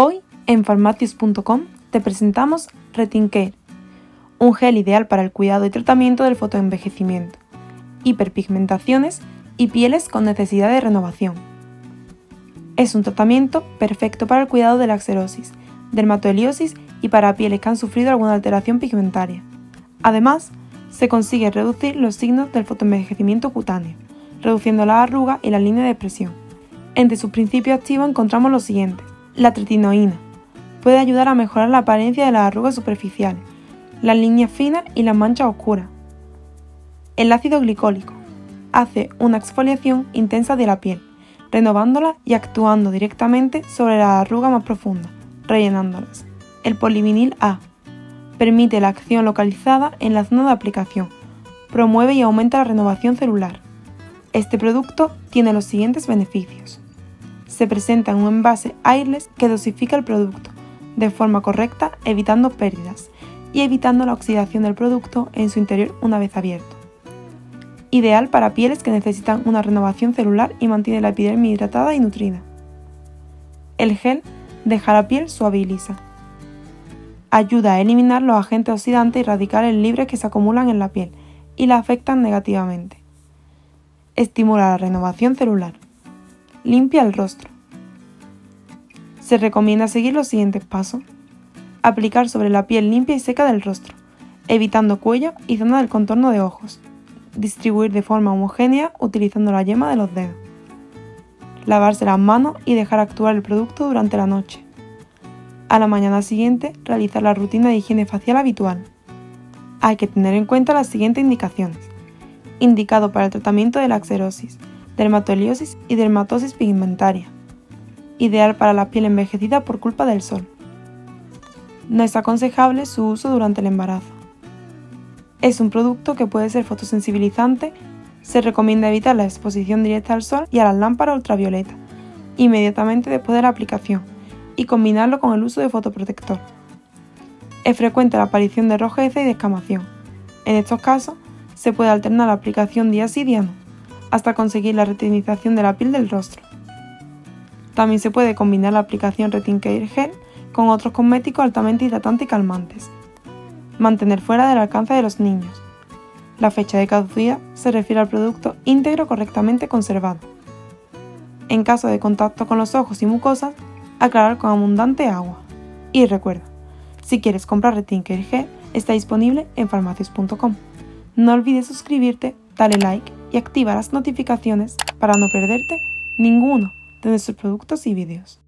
Hoy en farmacius.com te presentamos Retincare, un gel ideal para el cuidado y tratamiento del fotoenvejecimiento, hiperpigmentaciones y pieles con necesidad de renovación. Es un tratamiento perfecto para el cuidado de la xerosis, dermatoeliosis y para pieles que han sufrido alguna alteración pigmentaria. Además, se consigue reducir los signos del fotoenvejecimiento cutáneo, reduciendo la arruga y la línea de expresión. Entre sus principios activos encontramos los siguientes la tretinoína puede ayudar a mejorar la apariencia de las arrugas superficiales, las líneas finas y las manchas oscuras. El ácido glicólico hace una exfoliación intensa de la piel, renovándola y actuando directamente sobre las arrugas más profundas, rellenándolas. El polivinil A permite la acción localizada en la zona de aplicación, promueve y aumenta la renovación celular. Este producto tiene los siguientes beneficios se presenta en un envase airless que dosifica el producto de forma correcta, evitando pérdidas y evitando la oxidación del producto en su interior una vez abierto. Ideal para pieles que necesitan una renovación celular y mantiene la epidermis hidratada y nutrida. El gel deja la piel suave y lisa. Ayuda a eliminar los agentes oxidantes y radicales libres que se acumulan en la piel y la afectan negativamente. Estimula la renovación celular. Limpia el rostro. Se recomienda seguir los siguientes pasos. Aplicar sobre la piel limpia y seca del rostro, evitando cuello y zona del contorno de ojos. Distribuir de forma homogénea utilizando la yema de los dedos. Lavarse las manos y dejar actuar el producto durante la noche. A la mañana siguiente, realizar la rutina de higiene facial habitual. Hay que tener en cuenta las siguientes indicaciones. Indicado para el tratamiento de la xerosis, dermatoliosis y dermatosis pigmentaria, ideal para la piel envejecida por culpa del sol. No es aconsejable su uso durante el embarazo. Es un producto que puede ser fotosensibilizante, se recomienda evitar la exposición directa al sol y a las lámparas ultravioleta, inmediatamente después de la aplicación, y combinarlo con el uso de fotoprotector. Es frecuente la aparición de rojeza y descamación. En estos casos, se puede alternar la aplicación día sí día no hasta conseguir la retinización de la piel del rostro. También se puede combinar la aplicación Retin Care Gel con otros cosméticos altamente hidratantes y calmantes. Mantener fuera del alcance de los niños. La fecha de caducidad se refiere al producto íntegro correctamente conservado. En caso de contacto con los ojos y mucosas, aclarar con abundante agua. Y recuerda, si quieres comprar Retin Care Gel, está disponible en farmacias.com. No olvides suscribirte, dale like y activa las notificaciones para no perderte ninguno de nuestros productos y vídeos.